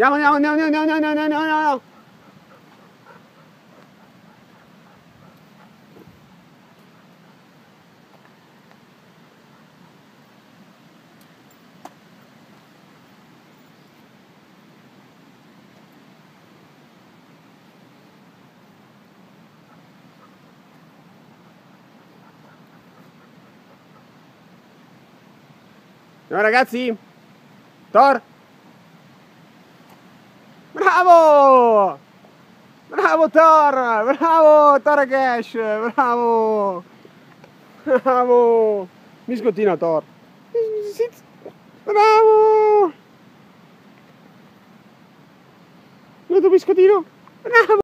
Andiamo, andiamo, andiamo, andiamo, andiamo, andiamo, andiamo, andiamo. Andiamo ragazzi? Thor? Bravo! Bravo Thor! Bravo Thor Cash! Bravo! Bravo! Biscottino Thor! Bravo! Tuo biscottino? Bravo!